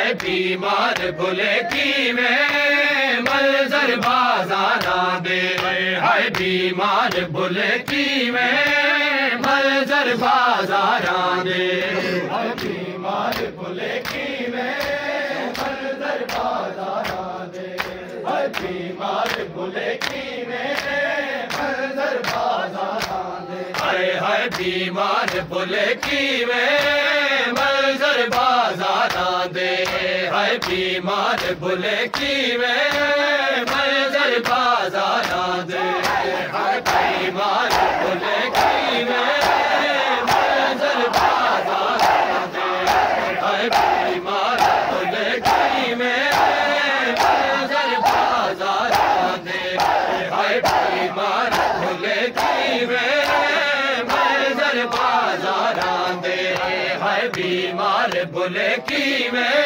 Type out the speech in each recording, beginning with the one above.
बीमार भुलकी में मलजर बाजारा दे हाय बीमार भुलकी में मलजर बाजारा दे। हाय बीमार भुलकी में मलजर बाजारा दे। हाय बीमार भुलकी में मलजर बाजारा दे। हाय हाय बीमार भुले की में ईमान बुले की वे मंजर बाजारा दे हर ईमान बुले की में मंजर बाजारा दे हर ईमान बोले की वे मंजर बाजारा दे हर ईमान बुले की वे मंजर बाजारा दे हर बीमार बुले की में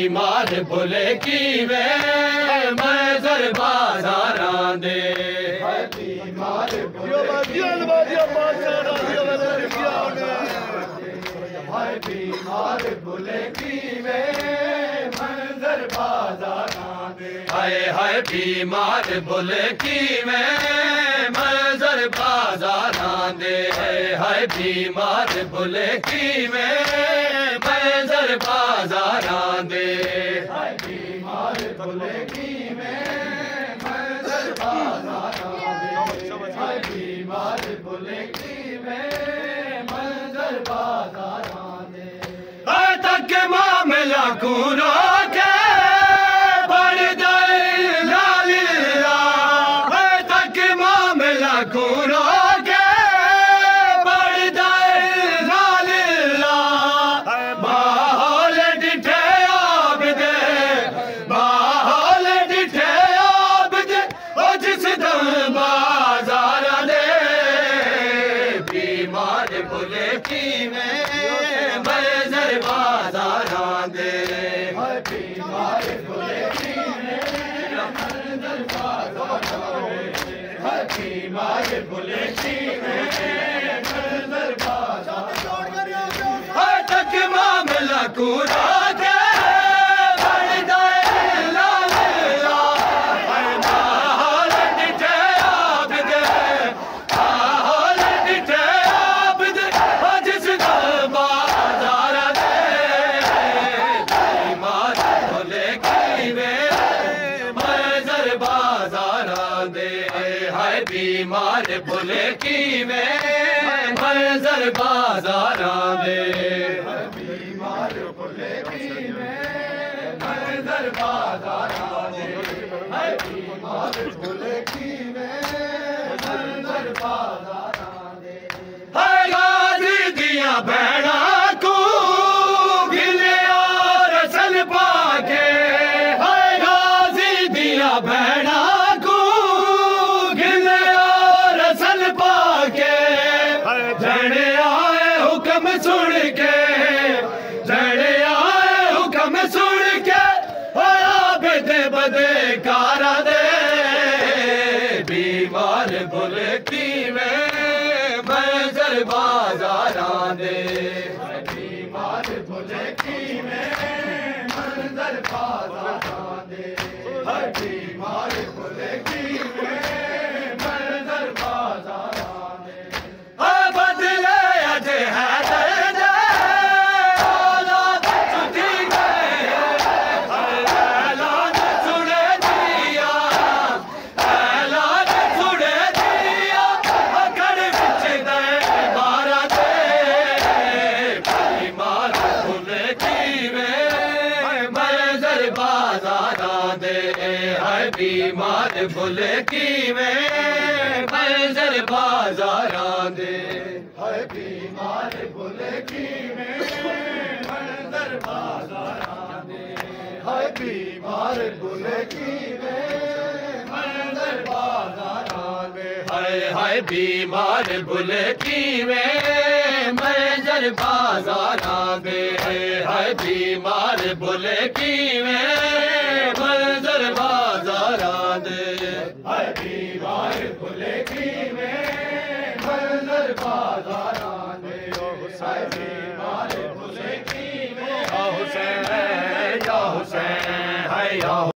बीमार भोले की वे, मैं जर दरबार दे हाय हाय, बीमार भोले की वे, मैं दरबार दे हाय हाय बीमार भोले की वे मैं दरबार दे हाय हाय, बीमार भोले की वे बीमार भुले की में मजर बाजारा दे। Ja, बाजारां दे बाजारां दे है बीमार भुले कीवे। मंजर बाजारां दे, हर बीमार भुले की में मंजर बाजारां दे, हर बीमार भुले की में मंजर बाजारां दे हाय हाय बीमार भुल कीवे। मंजर बाजारां दे हाय बीमार भुल कीवे मंजर बाजारा दे की में मंजर बाजारां दे